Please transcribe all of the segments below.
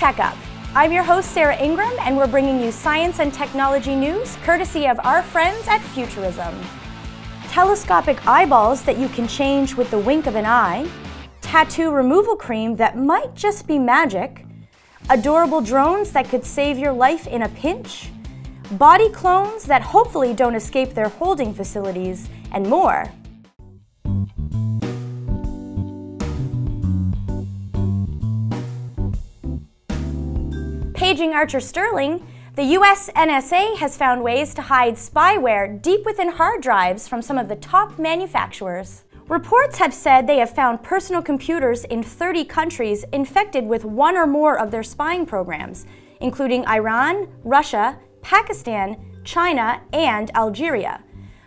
Tech Up. I'm your host, Sarah Ingram, and we're bringing you science and technology news courtesy of our friends at Futurism. Telescopic eyeballs that you can change with the wink of an eye, tattoo removal cream that might just be magic, adorable drones that could save your life in a pinch, body clones that hopefully don't escape their holding facilities, and more. Paging Archer Sterling, the US NSA has found ways to hide spyware deep within hard drives from some of the top manufacturers. Reports have said they have found personal computers in 30 countries infected with one or more of their spying programs, including Iran, Russia, Pakistan, China, and Algeria.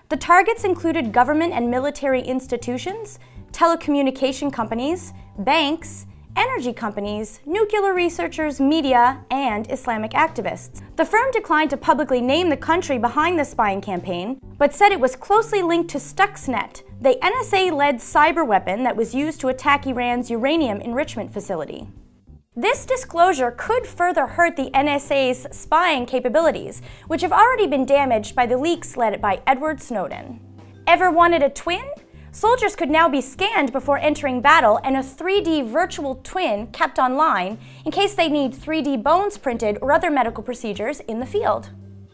The targets included government and military institutions, telecommunication companies, banks, energy companies, nuclear researchers, media, and Islamic activists. The firm declined to publicly name the country behind the spying campaign, but said it was closely linked to Stuxnet, the NSA-led cyber weapon that was used to attack Iran's uranium enrichment facility. This disclosure could further hurt the NSA's spying capabilities, which have already been damaged by the leaks led by Edward Snowden. Ever wanted a twin? Soldiers could now be scanned before entering battle and a 3D virtual twin kept online in case they need 3D bones printed or other medical procedures in the field.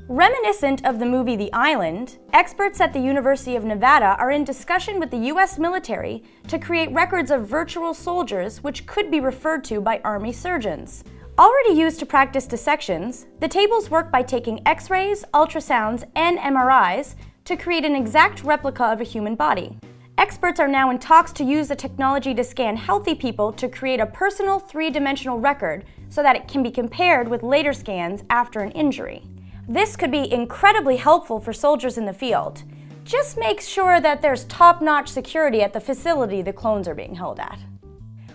Reminiscent of the movie The Island, experts at the University of Nevada are in discussion with the US military to create records of virtual soldiers which could be referred to by Army surgeons. Already used to practice dissections, the tables work by taking x-rays, ultrasounds, and MRIs to create an exact replica of a human body. Experts are now in talks to use the technology to scan healthy people to create a personal three-dimensional record so that it can be compared with later scans after an injury. This could be incredibly helpful for soldiers in the field. Just make sure that there's top-notch security at the facility the clones are being held at.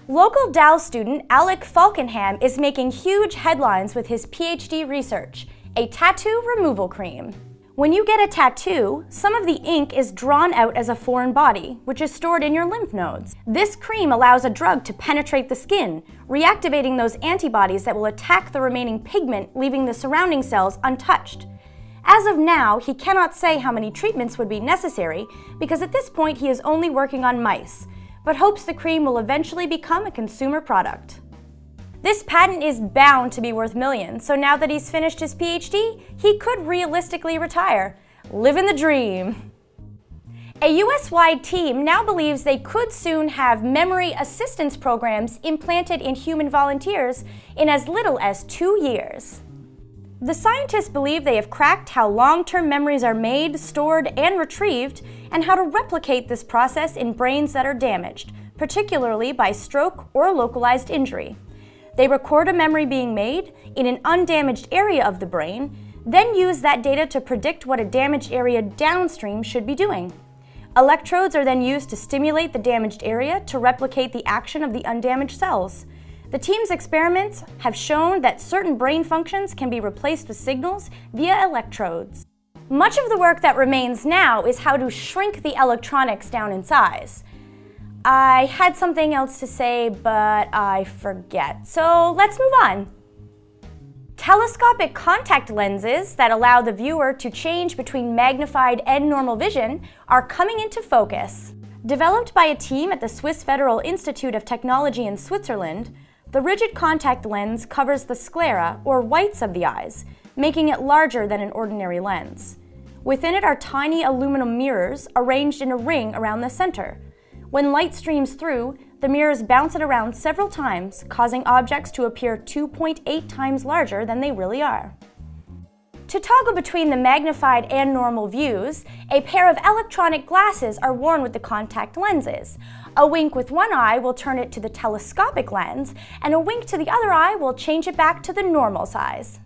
Local Dal student Alec Falkenham is making huge headlines with his PhD research, a tattoo removal cream. When you get a tattoo, some of the ink is drawn out as a foreign body, which is stored in your lymph nodes. This cream allows a drug to penetrate the skin, reactivating those antibodies that will attack the remaining pigment, leaving the surrounding cells untouched. As of now, he cannot say how many treatments would be necessary because at this point he is only working on mice, but hopes the cream will eventually become a consumer product. This patent is bound to be worth millions, so now that he's finished his PhD, he could realistically retire. Living the dream. A US-wide team now believes they could soon have memory assistance programs implanted in human volunteers in as little as two years. The scientists believe they have cracked how long-term memories are made, stored, and retrieved, and how to replicate this process in brains that are damaged, particularly by stroke or localized injury. They record a memory being made in an undamaged area of the brain, then use that data to predict what a damaged area downstream should be doing. Electrodes are then used to stimulate the damaged area to replicate the action of the undamaged cells. The team's experiments have shown that certain brain functions can be replaced with signals via electrodes. Much of the work that remains now is how to shrink the electronics down in size. I had something else to say, but I forget. So let's move on. Telescopic contact lenses that allow the viewer to change between magnified and normal vision are coming into focus. Developed by a team at the Swiss Federal Institute of Technology in Switzerland, the rigid contact lens covers the sclera, or whites of the eyes, making it larger than an ordinary lens. Within it are tiny aluminum mirrors arranged in a ring around the center, when light streams through, the mirrors bounce it around several times, causing objects to appear 2.8 times larger than they really are. To toggle between the magnified and normal views, a pair of electronic glasses are worn with the contact lenses. A wink with one eye will turn it to the telescopic lens, and a wink to the other eye will change it back to the normal size.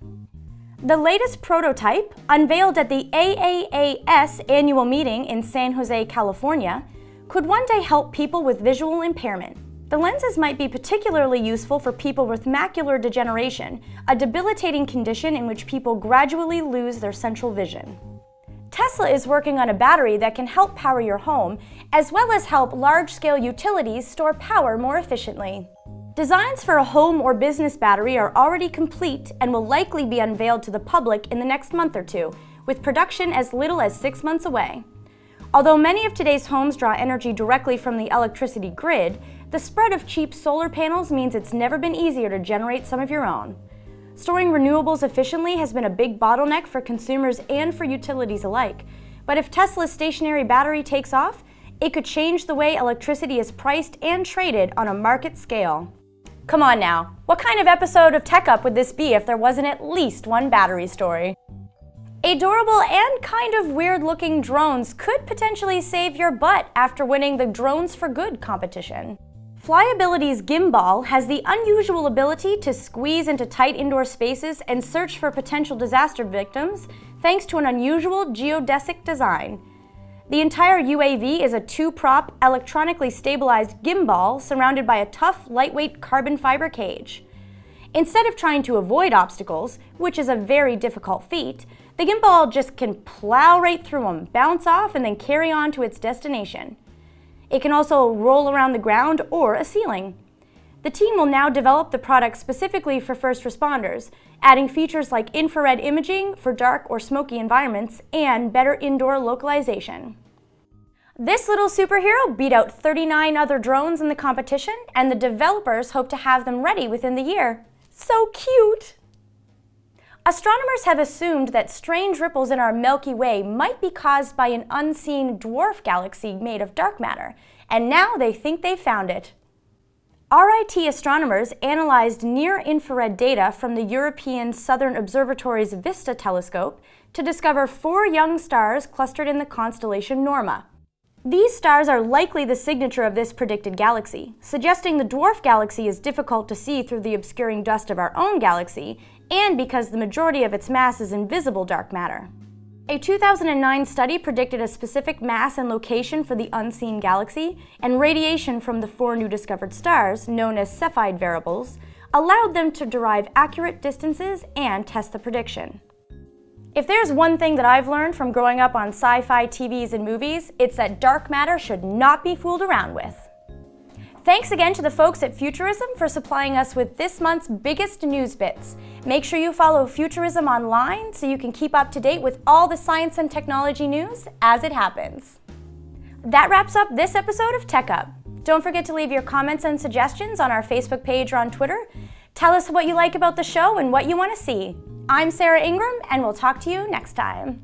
The latest prototype, unveiled at the AAAS annual meeting in San Jose, California, could one day help people with visual impairment. The lenses might be particularly useful for people with macular degeneration, a debilitating condition in which people gradually lose their central vision. Tesla is working on a battery that can help power your home, as well as help large-scale utilities store power more efficiently. Designs for a home or business battery are already complete and will likely be unveiled to the public in the next month or two, with production as little as six months away. Although many of today's homes draw energy directly from the electricity grid, the spread of cheap solar panels means it's never been easier to generate some of your own. Storing renewables efficiently has been a big bottleneck for consumers and for utilities alike. But if Tesla's stationary battery takes off, it could change the way electricity is priced and traded on a market scale. Come on now, what kind of episode of Tech Up would this be if there wasn't at least one battery story? Adorable and kind of weird looking drones could potentially save your butt after winning the Drones for Good competition. Flyability's Gimball has the unusual ability to squeeze into tight indoor spaces and search for potential disaster victims thanks to an unusual geodesic design. The entire UAV is a two-prop, electronically stabilized gimbal surrounded by a tough, lightweight carbon fiber cage. Instead of trying to avoid obstacles, which is a very difficult feat, the Gimball just can plow right through them, bounce off, and then carry on to its destination. It can also roll around the ground or a ceiling. The team will now develop the product specifically for first responders, adding features like infrared imaging for dark or smoky environments and better indoor localization. This little superhero beat out 39 other drones in the competition, and the developers hope to have them ready within the year. So cute! Astronomers have assumed that strange ripples in our Milky Way might be caused by an unseen dwarf galaxy made of dark matter, and now they think they've found it. RIT astronomers analyzed near-infrared data from the European Southern Observatory's VISTA telescope to discover four young stars clustered in the constellation Norma. These stars are likely the signature of this predicted galaxy, suggesting the dwarf galaxy is difficult to see through the obscuring dust of our own galaxy, and because the majority of its mass is invisible dark matter. A 2009 study predicted a specific mass and location for the unseen galaxy, and radiation from the four new discovered stars, known as Cepheid variables, allowed them to derive accurate distances and test the prediction. If there's one thing that I've learned from growing up on sci-fi TVs and movies, it's that dark matter should not be fooled around with. Thanks again to the folks at Futurism for supplying us with this month's biggest news bits. Make sure you follow Futurism online so you can keep up to date with all the science and technology news as it happens. That wraps up this episode of Tech Up. Don't forget to leave your comments and suggestions on our Facebook page or on Twitter. Tell us what you like about the show and what you want to see. I'm Sarah Ingram, and we'll talk to you next time.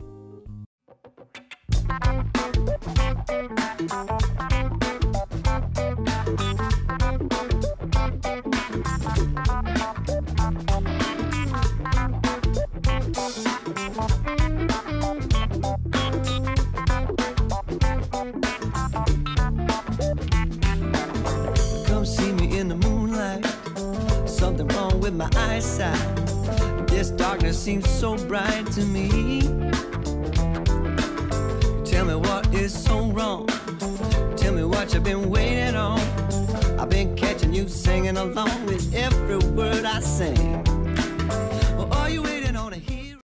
This darkness seems so bright to me. Tell me what is so wrong. Tell me what you've been waiting on. I've been catching you singing along with every word I sing. Well, are you